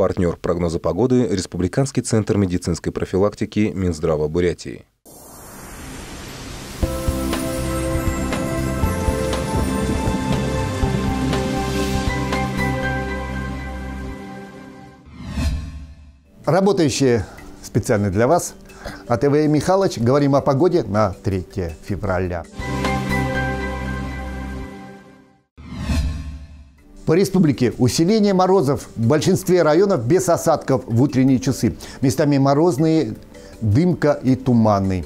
Партнер прогноза погоды – Республиканский центр медицинской профилактики Минздрава Бурятии. Работающие специально для вас от ТВ Михайлович. Говорим о погоде на 3 февраля. По республике усиление морозов в большинстве районов без осадков в утренние часы. Местами морозные, дымка и туманный.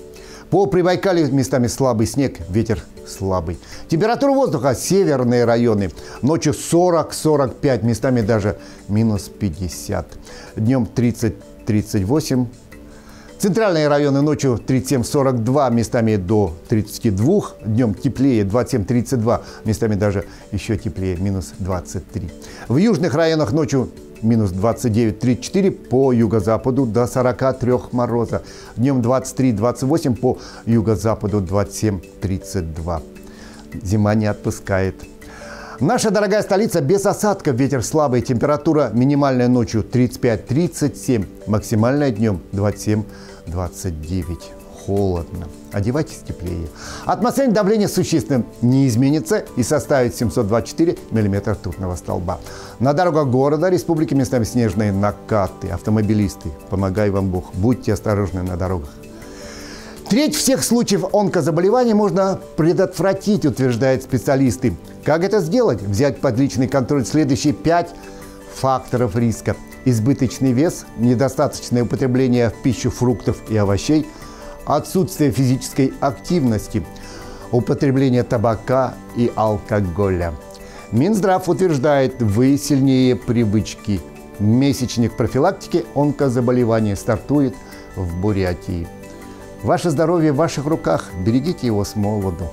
По Прибайкале местами слабый снег, ветер слабый. Температура воздуха – северные районы. Ночью 40-45, местами даже минус 50. Днем 30-38. Центральные районы ночью 37-42, местами до 32. Днем теплее 27-32, местами даже еще теплее, минус 23. В южных районах ночью минус 29-34 по юго-западу до 43 мороза. Днем 23-28 по юго-западу 27-32. Зима не отпускает. Наша дорогая столица без осадков, ветер слабый, температура минимальная ночью 35-37, максимальная днем 27-29 холодно. Одевайтесь теплее. Атмосферное давление существенно не изменится и составит 724 мм ртутного столба. На дорогах города республики местами снежные накаты. Автомобилисты, помогай вам Бог, будьте осторожны на дорогах. Треть всех случаев онкозаболеваний можно предотвратить, утверждают специалисты. Как это сделать? Взять под личный контроль следующие пять факторов риска. Избыточный вес, недостаточное употребление в пищу фруктов и овощей – отсутствие физической активности, употребление табака и алкоголя. Минздрав утверждает, вы сильнее привычки. Месячник профилактики онкозаболевания стартует в Бурятии. Ваше здоровье в ваших руках. Берегите его с молоду.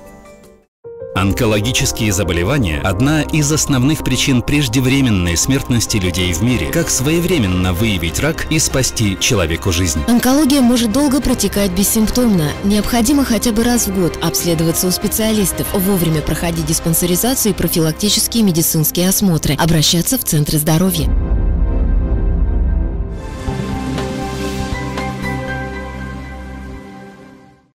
Онкологические заболевания – одна из основных причин преждевременной смертности людей в мире. Как своевременно выявить рак и спасти человеку жизнь? Онкология может долго протекать бессимптомно. Необходимо хотя бы раз в год обследоваться у специалистов, вовремя проходить диспансеризацию и профилактические медицинские осмотры, обращаться в центры здоровья.